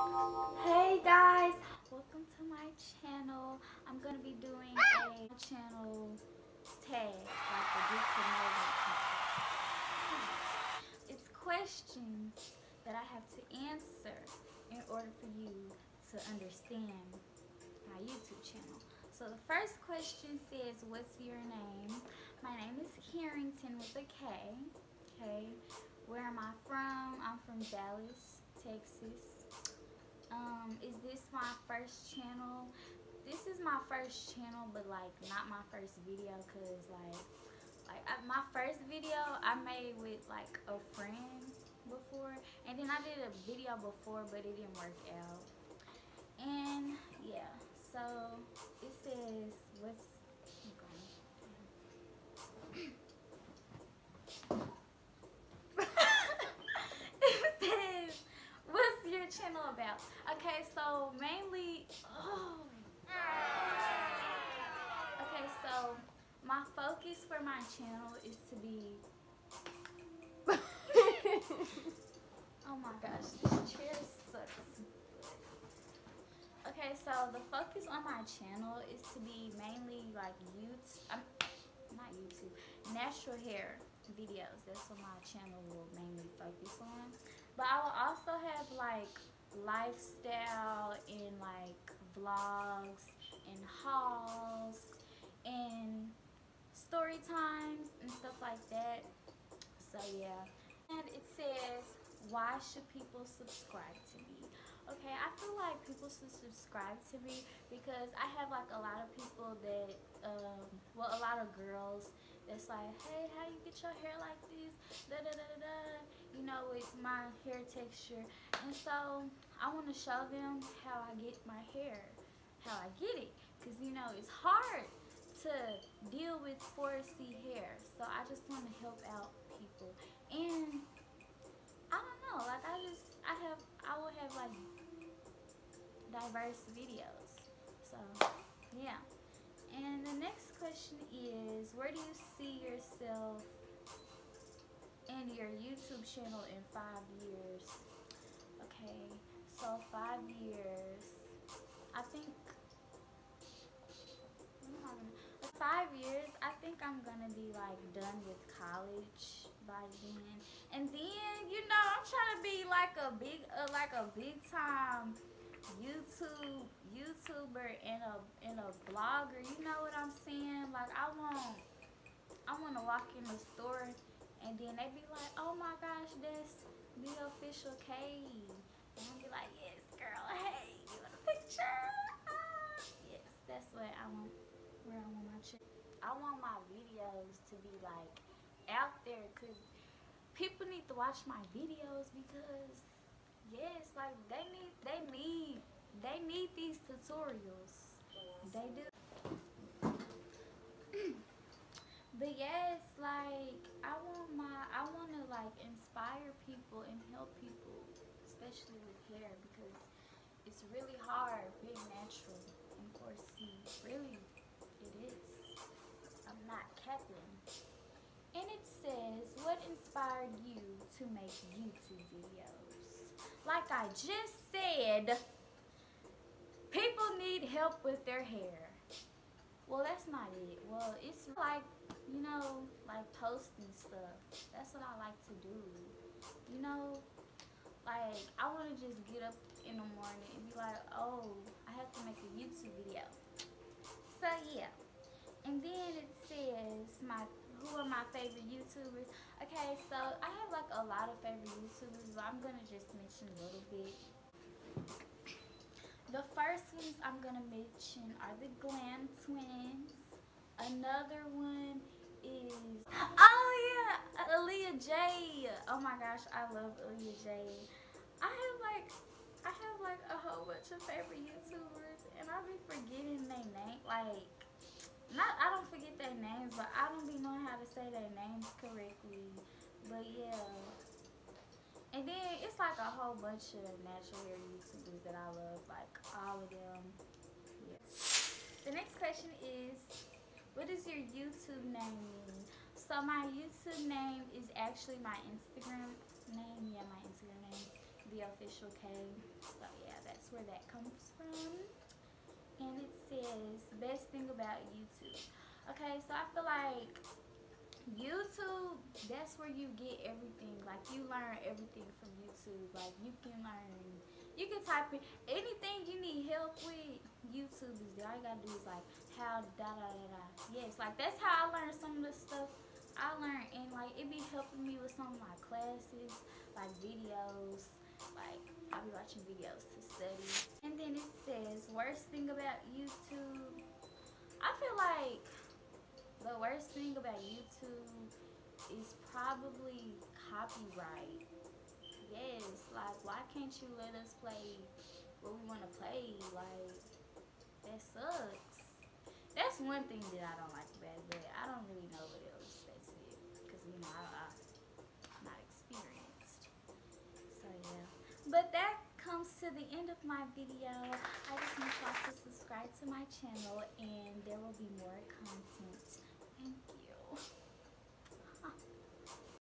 Hey guys, welcome to my channel. I'm gonna be doing a channel tag, like a get to know. It's questions that I have to answer in order for you to understand my YouTube channel. So the first question says, what's your name? My name is Karrington with a K. Okay, where am I from? I'm from Dallas, Texas. Um, is this my first channel? This is my first channel, but like not my first video, cause like, like I, my first video I made with like a friend before, and then I did a video before, but it didn't work out. And yeah, so it says what's channel about? Okay, so mainly, oh. Okay, so my focus for my channel is to be. oh my gosh, this chair sucks. Okay, so the focus on my channel is to be mainly like YouTube, not YouTube, natural hair videos. That's what my channel will mainly focus on. But I will also have like lifestyle and like vlogs and hauls and story times and stuff like that. So yeah. And it says, why should people subscribe to me? Okay, I feel like people should subscribe to me because I have like a lot of people that, um, well, a lot of girls that's like, hey, how you get your hair like this? Da da da da da. You know, with my hair texture. And so I want to show them how I get my hair, how I get it. Because, you know, it's hard to deal with 4C hair. So I just want to help out people. And I don't know, like I just, I have, I will have like diverse videos. So, yeah. And the next question is, where do you see yourself and your YouTube channel in five years? Okay, so five years, I think, five years, I think I'm gonna be like done with college by then. And then, you know, I'm trying to be like a big, uh, like a big time YouTube YouTuber and a and a blogger. You know what I'm saying? Like I want I want to walk in the store and then they be like, "Oh my gosh, that's the official Kae." And I be like, "Yes, girl. Hey, you want a picture?" Ah. Yes, that's what I want. I want my videos to be like out there because people need to watch my videos because yes like they need they need they need these tutorials. They do. But yes like i want my i want to like inspire people and help people especially with hair because it's really hard being natural and 4c really it is not capping and it says what inspired you to make youtube videos like I just said, people need help with their hair. Well, that's not it. Well, it's like, you know, like posting stuff. That's what I like to do. You know, like, I want to just get up in the morning and be like, oh, I have to make a YouTube video. So, yeah. And then it says my who are my favorite YouTubers. Okay, so I have like a lot of favorite YouTubers, but I'm gonna just mention a little bit. The first ones I'm gonna mention are the Glam Twins. Another one is oh yeah, Aaliyah Jay. Oh my gosh, I love Aaliyah Jay. I have like I have like a whole bunch of favorite YouTubers, and I'll be forgetting their name like not I don't forget their names, but I don't be knowing how to say their names correctly. But yeah. And then it's like a whole bunch of natural hair YouTubers that I love, like all of them. Yeah. The next question is, what does your YouTube name mean? So my YouTube name is actually my Instagram name. Yeah, my Instagram name. the official Kae. So yeah, that's where that comes from. And best thing about YouTube. Okay, so I feel like YouTube, that's where you get everything. Like you learn everything from YouTube. Like you can learn, you can type in anything you need help with. YouTube is there. All you gotta do is like how da da da da. Yes, like that's how I learned some of the stuff I learned, and like it be helping me with some of my classes, like videos. Like I'll be watching videos to study. And then it says worst thing about YouTube. I feel like the worst thing about YouTube is probably copyright. Yes, like why can't you let us play what we want to play? Like that sucks. That's one thing that I don't like about it, I don't really know what else. That's it, because you know I, I'm But that comes to the end of my video. I just want y'all to subscribe to my channel and there will be more content. Thank you.